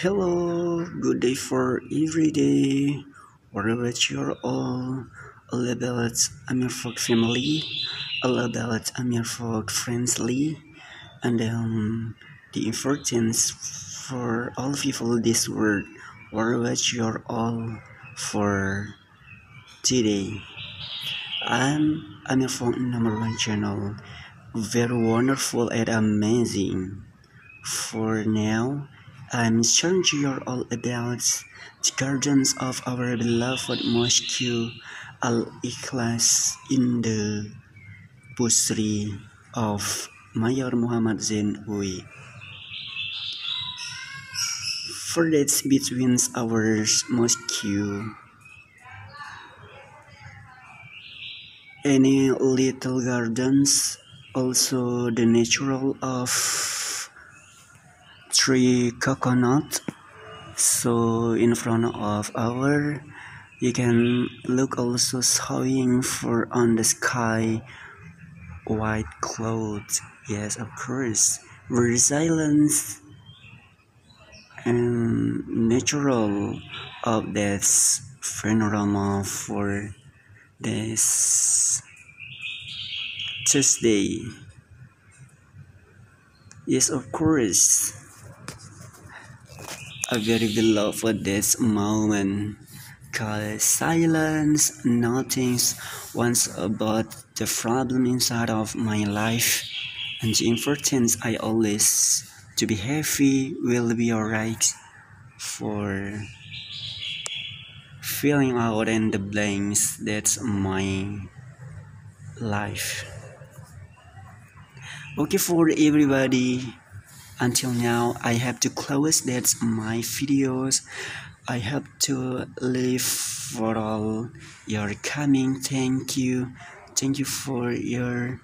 Hello, good day for every day. Wherever you're all, all about Amir Fox family, all about Amir Fox friendly, and um, the importance for all people this world, wherever you're all for today. I'm Amir Fox number one channel, very wonderful and amazing. For now, I'm sharing you all about the gardens of our beloved Mosque Al-Ikhlas in the Busri of Mayor Muhammad Zain Hui. For that's between our mosque any little gardens also the natural of tree coconut. So in front of our you can look also showing for on the sky. White clouds yes of course. Resilience and natural of this panorama for this Tuesday. Yes of course a very beloved for this moment. Cause silence nothing's once about the problem inside of my life. And the importance I always to be happy will be alright. For filling out in the blanks that's my life. Okay for everybody until now i have to close. That's my videos. I have to leave for all your coming. Thank you. Thank you for your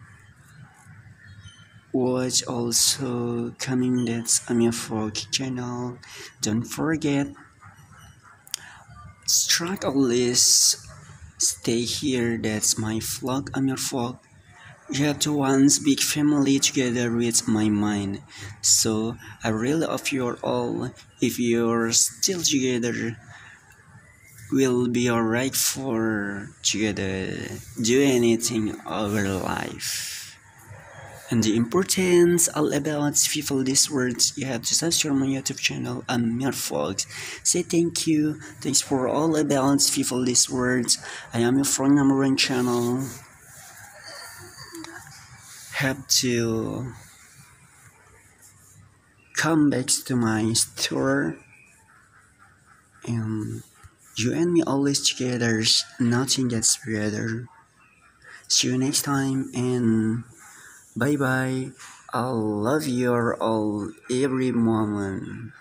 watch also coming. That's Amir Fox channel. Don't forget strike a list. Stay here. That's my vlog Amir Fox you have to once big family together with my mind. So i really hope you're all if you're still together will be alright for together do anything our life. And the importance all about people these words you have to subscribe my youtube channel i'm your folks say thank you thanks for all about people these words. I am your friend number one channel have to come back to my store and you and me always together nothing gets better. See you next time and bye bye i love you all every moment